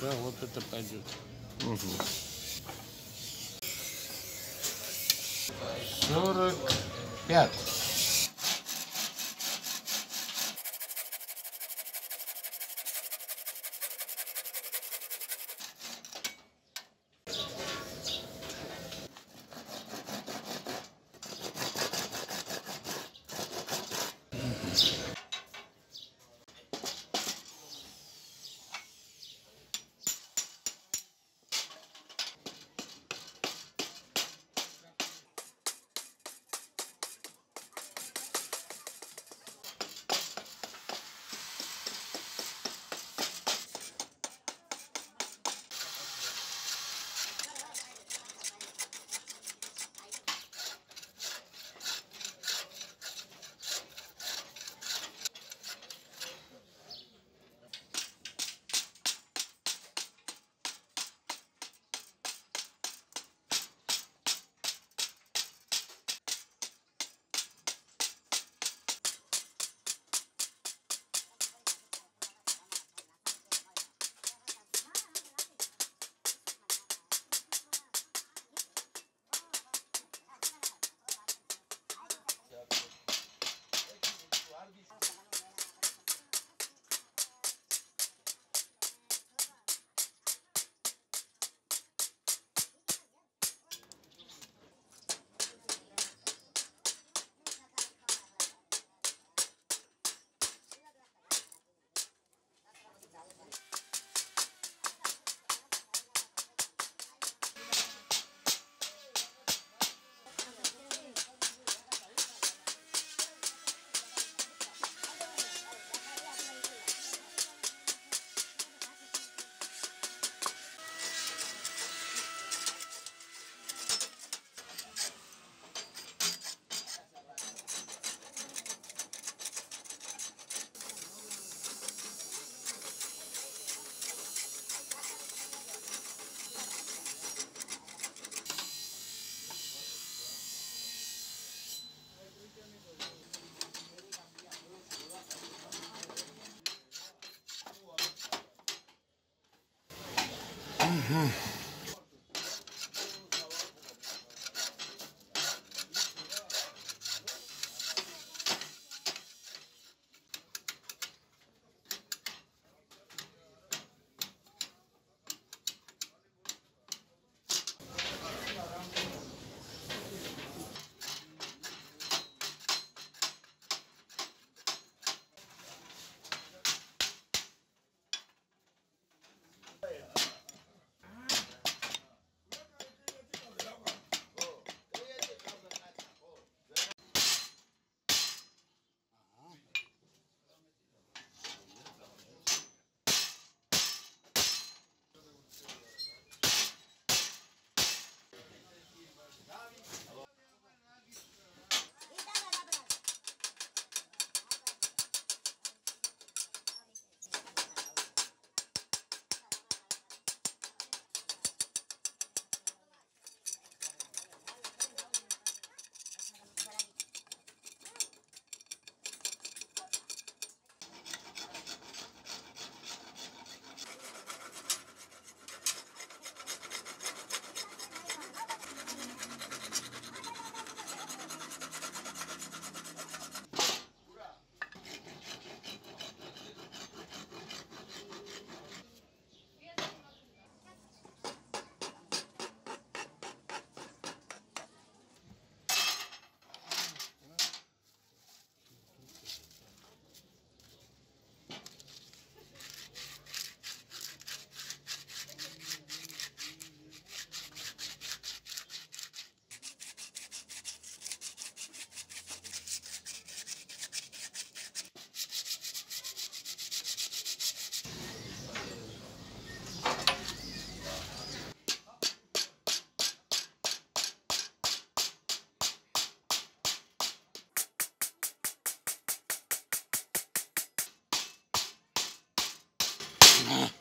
Да, вот это пойдет. Угу. 45. 嗯。ね。